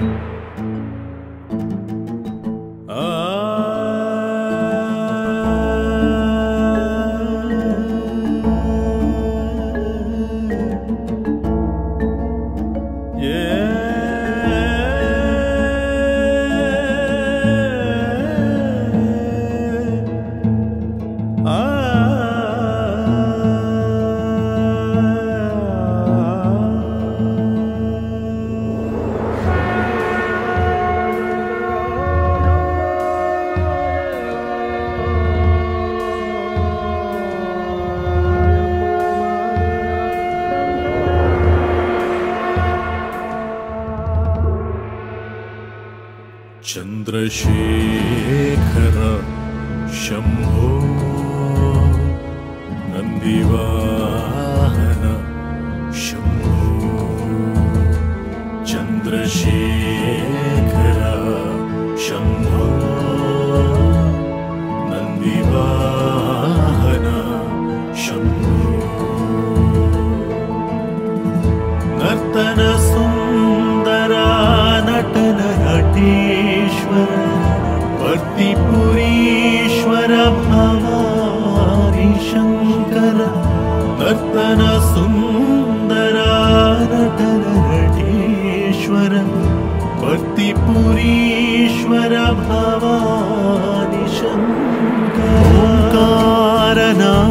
Ah. ah. Chandrashekhar Shambho नन्दिवाहन Shambho Chandrashekhar Shankar नर्तन Sundara नटन Nateshwar वर्तिपुरीश्वर Bhavani Shankar ओङ्कारनाद